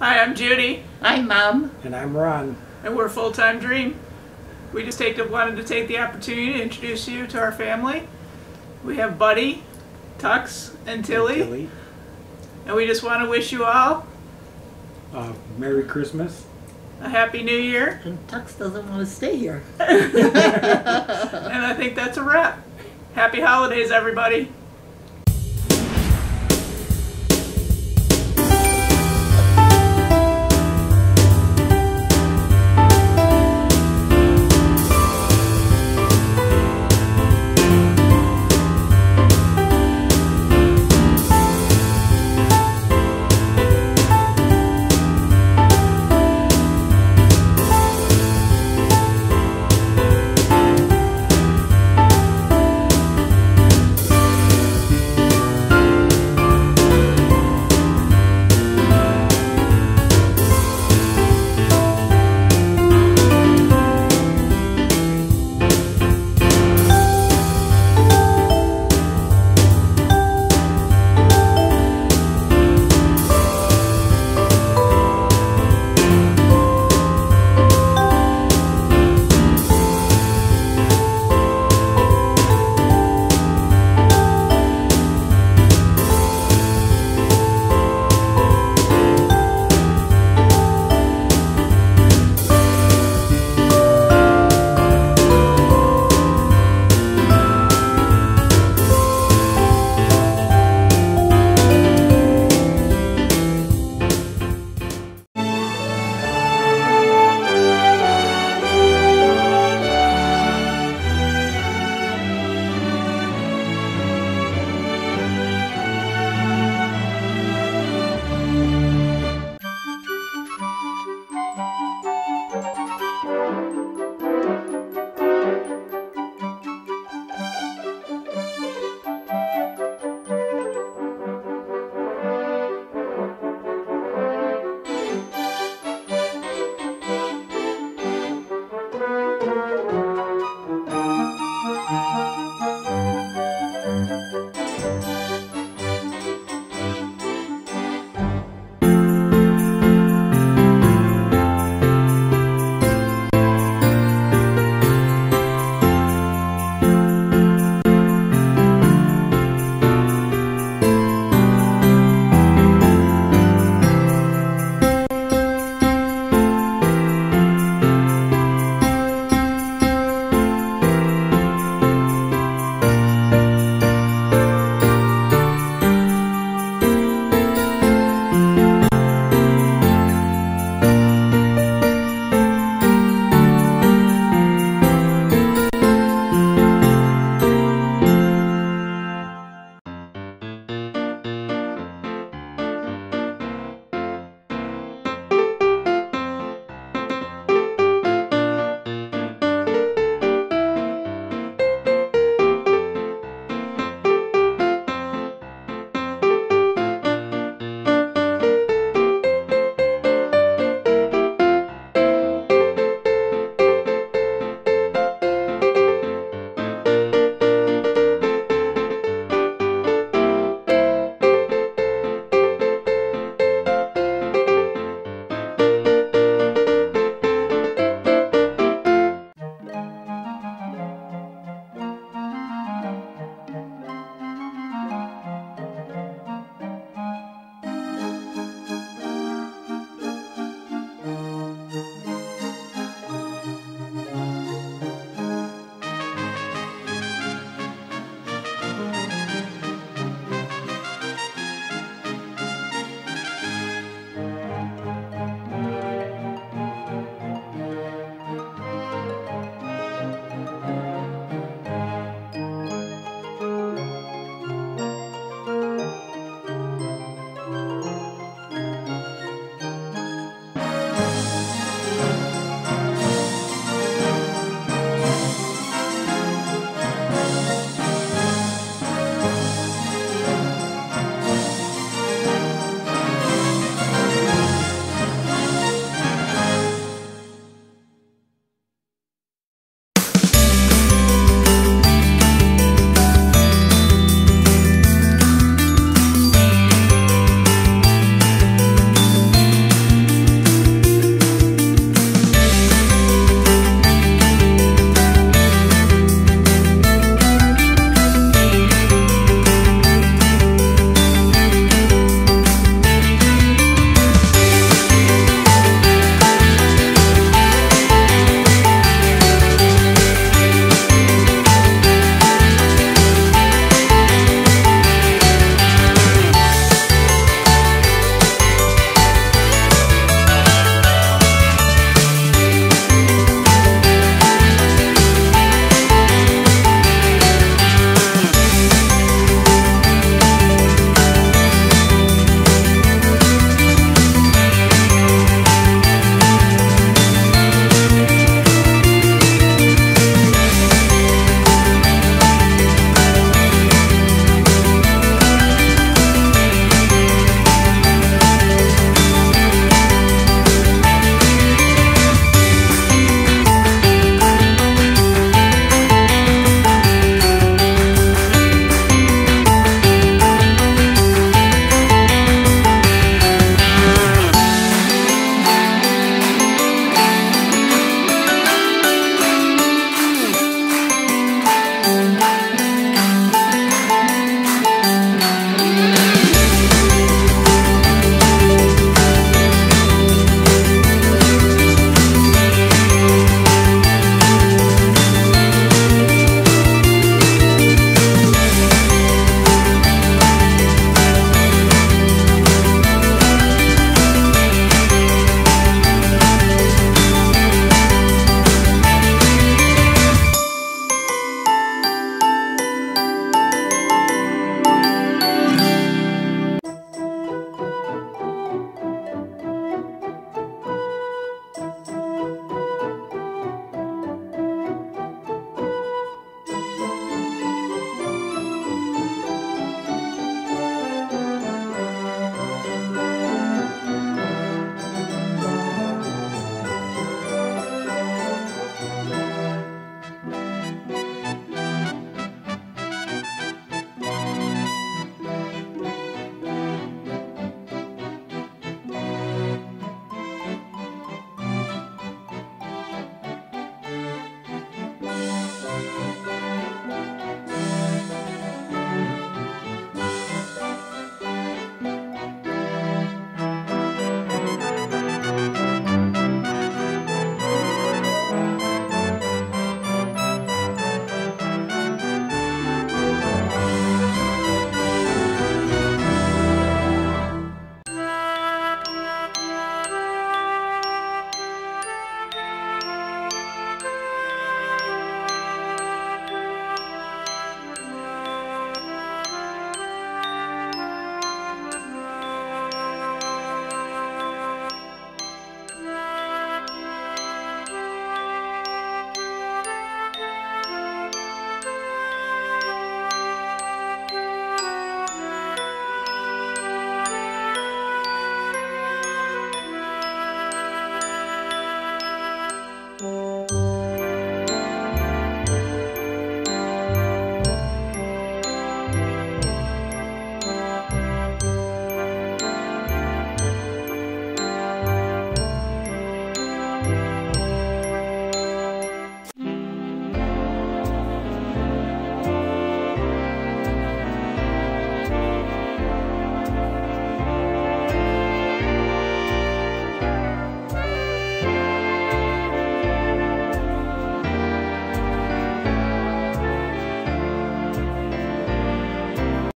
Hi, I'm Judy, I'm Mom. And I'm Ron. and we're Full Time Dream. We just take wanted to take the opportunity to introduce you to our family. We have Buddy, Tux, and Tilly, Tilly. and we just want to wish you all Uh, Merry Christmas. a Happy New Year. And Tux doesn't want to stay here. And I think that's a wrap. Happy holidays, everybody.